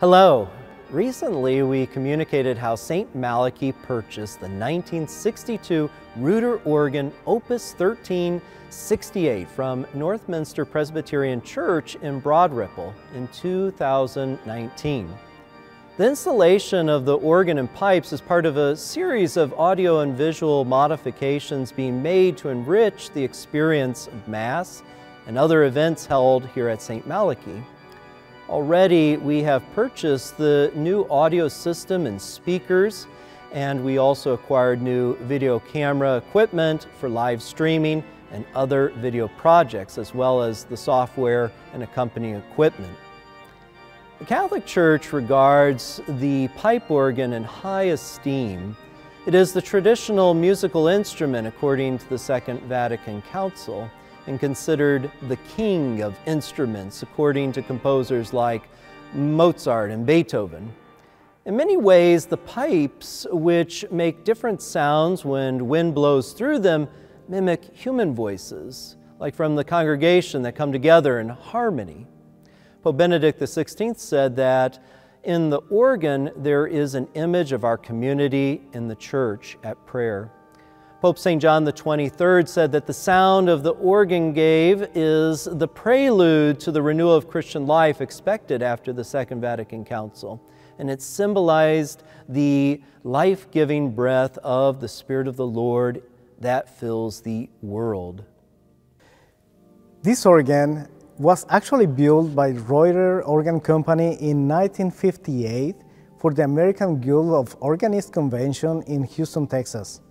Hello. Recently, we communicated how St. Malachy purchased the 1962 Reuter organ Opus 1368 from Northminster Presbyterian Church in Broad Ripple in 2019. The installation of the organ and pipes is part of a series of audio and visual modifications being made to enrich the experience of Mass and other events held here at St. Malachy. Already we have purchased the new audio system and speakers and we also acquired new video camera equipment for live streaming and other video projects as well as the software and accompanying equipment. The Catholic Church regards the pipe organ in high esteem. It is the traditional musical instrument according to the Second Vatican Council and considered the king of instruments according to composers like Mozart and Beethoven. In many ways, the pipes, which make different sounds when wind blows through them, mimic human voices, like from the congregation that come together in harmony. Pope Benedict XVI said that in the organ there is an image of our community in the church at prayer. Pope St. John the 23rd said that the sound of the organ gave is the prelude to the renewal of Christian life expected after the Second Vatican Council. And it symbolized the life giving breath of the Spirit of the Lord that fills the world. This organ was actually built by Reuter Organ Company in 1958 for the American Guild of Organists Convention in Houston, Texas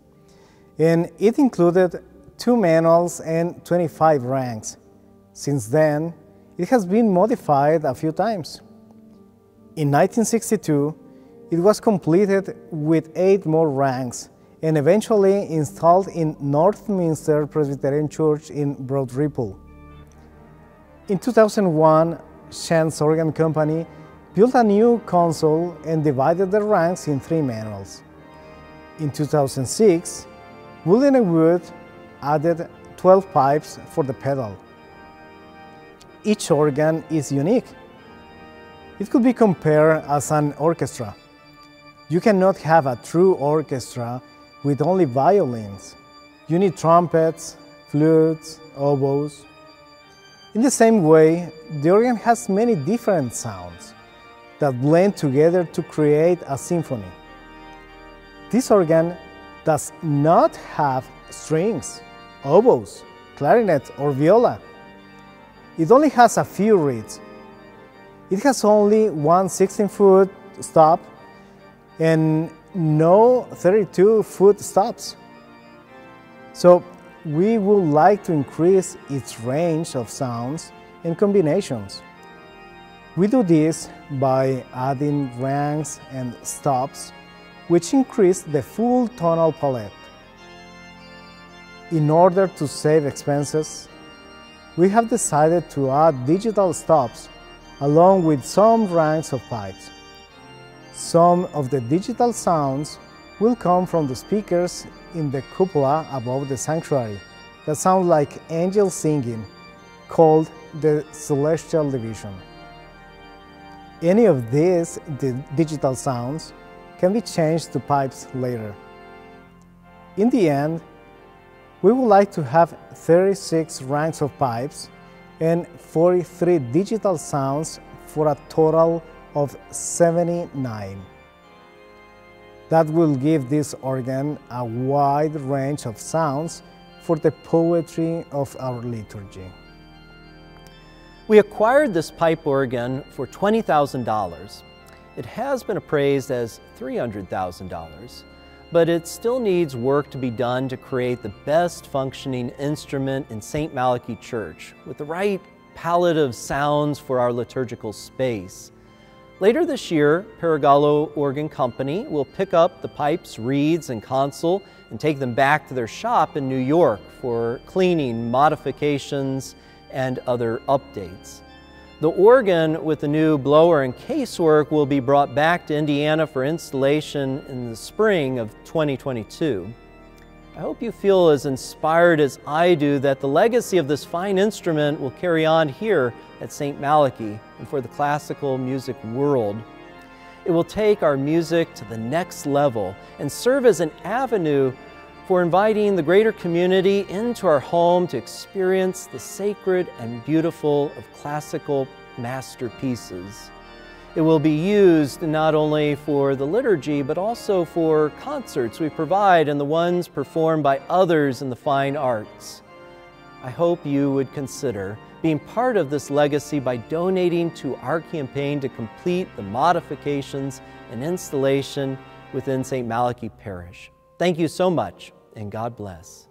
and it included two manuals and 25 ranks. Since then, it has been modified a few times. In 1962, it was completed with eight more ranks and eventually installed in Northminster Presbyterian Church in Broad Ripple. In 2001, Schantz Organ Company built a new console and divided the ranks in three manuals. In 2006, William Wood added 12 pipes for the pedal. Each organ is unique. It could be compared as an orchestra. You cannot have a true orchestra with only violins. You need trumpets, flutes, oboes. In the same way, the organ has many different sounds that blend together to create a symphony. This organ does not have strings, oboes, clarinet, or viola. It only has a few reeds. It has only one 16-foot stop and no 32-foot stops. So we would like to increase its range of sounds and combinations. We do this by adding ranks and stops which increased the full tonal palette. In order to save expenses, we have decided to add digital stops along with some ranks of pipes. Some of the digital sounds will come from the speakers in the cupola above the sanctuary that sound like angels singing, called the celestial division. Any of these digital sounds can be changed to pipes later. In the end, we would like to have 36 ranks of pipes and 43 digital sounds for a total of 79. That will give this organ a wide range of sounds for the poetry of our liturgy. We acquired this pipe organ for $20,000 it has been appraised as $300,000, but it still needs work to be done to create the best functioning instrument in St. Malachy Church with the right palette of sounds for our liturgical space. Later this year, Peragallo Organ Company will pick up the pipes, reeds, and console and take them back to their shop in New York for cleaning, modifications, and other updates. The organ with the new blower and casework will be brought back to Indiana for installation in the spring of 2022. I hope you feel as inspired as I do that the legacy of this fine instrument will carry on here at St. Malachy and for the classical music world. It will take our music to the next level and serve as an avenue for inviting the greater community into our home to experience the sacred and beautiful of classical masterpieces. It will be used not only for the liturgy, but also for concerts we provide and the ones performed by others in the fine arts. I hope you would consider being part of this legacy by donating to our campaign to complete the modifications and installation within St. Malachy Parish. Thank you so much, and God bless.